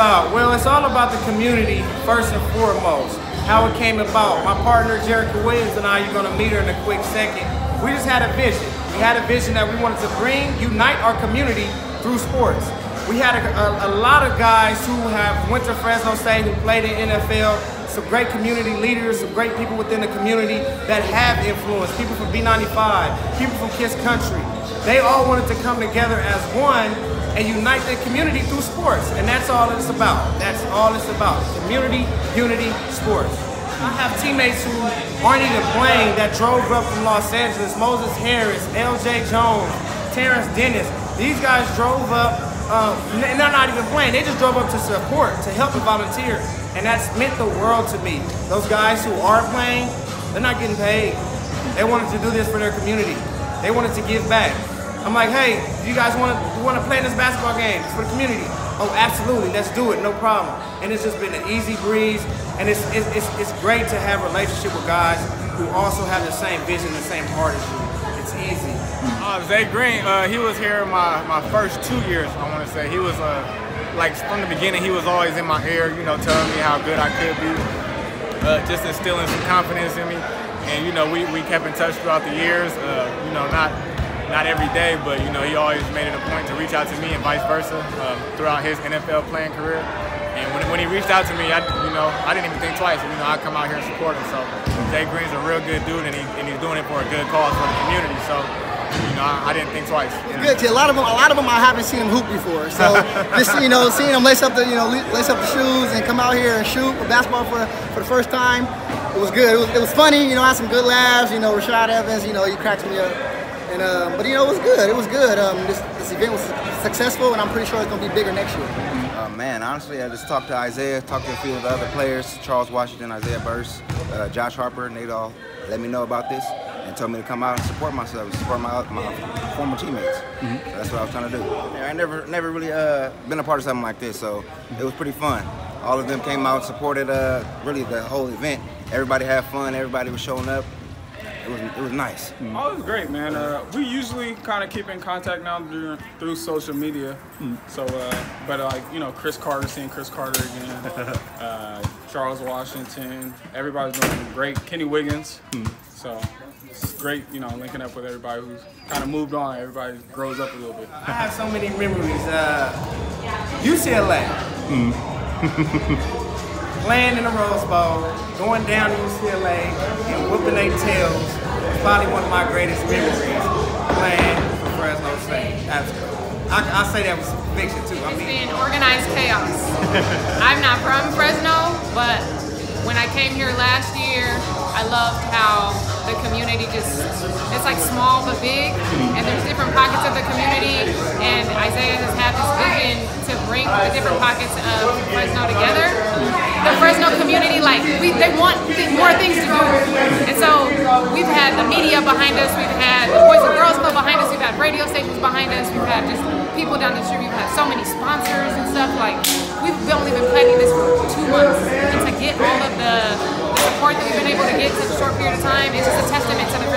about? Well, it's all about the community first and foremost. How it came about. My partner Jerica Williams and I, you're gonna meet her in a quick second. We just had a vision. We had a vision that we wanted to bring, unite our community through sports. We had a, a, a lot of guys who have went to Fresno State, who played in NFL, some great community leaders, some great people within the community that have influence, people from B95, people from Kiss Country. They all wanted to come together as one and unite the community through sports. And that's all it's about. That's all it's about. Community, unity, sports. I have teammates who aren't even playing that drove up from Los Angeles. Moses Harris, LJ Jones, Terrence Dennis. These guys drove up, um, and they're not even playing. They just drove up to support, to help and volunteer. And that's meant the world to me. Those guys who are playing, they're not getting paid. They wanted to do this for their community. They wanted to give back. I'm like, hey, do you guys want to want to play this basketball game? It's for the community. Oh, absolutely, let's do it, no problem. And it's just been an easy breeze, and it's it's, it's, it's great to have a relationship with guys who also have the same vision, the same heart as you. It's easy. Uh, Zay Green, uh, he was here my, my first two years, I want to say. He was, uh, like, from the beginning, he was always in my ear, you know, telling me how good I could be, uh, just instilling some confidence in me. And, you know, we, we kept in touch throughout the years, uh, you know, not not every day, but you know he always made it a point to reach out to me and vice versa um, throughout his NFL playing career. And when, when he reached out to me, I you know I didn't even think twice. You know I come out here and support him. So Zay Green's a real good dude, and, he, and he's doing it for a good cause for the community. So you know, I, I, didn't think twice. Good. a lot of them, a lot of them, I haven't seen him hoop before. So just you know, seeing him lace up the, you know, lace up the shoes and come out here and shoot basketball for for the first time, it was good. It was, it was funny. You know, I had some good laughs. You know, Rashad Evans, you know, he cracks me up. And um, but you know, it was good. It was good. Um, this, this event was successful, and I'm pretty sure it's gonna be bigger next year. Uh, man, honestly, I just talked to Isaiah, talked to a few of the other players, Charles Washington, Isaiah Burse, uh, Josh Harper, and they all let me know about this and told me to come out and support myself, support my, my former teammates. Mm -hmm. so that's what I was trying to do. I never never really uh, been a part of something like this, so it was pretty fun. All of them came out, supported uh, really the whole event. Everybody had fun. Everybody was showing up it was it was nice. Mm. Oh, it was great, man. Uh, we usually kind of keep in contact now through, through social media. Mm. So, uh, but like you know, Chris Carter, seeing Chris Carter again, uh, Charles Washington, everybody's doing great. Kenny Wiggins. Mm. So it's great, you know, linking up with everybody who's kind of moved on. Everybody grows up a little bit. I have so many memories. UCLA. Playing in the Rose Bowl, going down to UCLA and whooping their tails is probably one of my greatest memories playing for Fresno State. Absolutely. I, I say that was conviction too. I mean, it's been organized chaos. I'm not from Fresno, but when I came here last year, I loved how the community just, it's like small but big, and there's different pockets of the community, and Isaiah has had this vision to bring the different pockets of Fresno together. The Fresno community, like, we, they want more things to do. And so we've had the media behind us, we've had the Boys and Girls Club behind us, we've had radio stations behind us, we've had just people down the street, we've had so many sponsors and stuff, like, we've only been planning this for two months, and to get all of the, the support that we've been able to get in such a short period of time, it's just a testament to the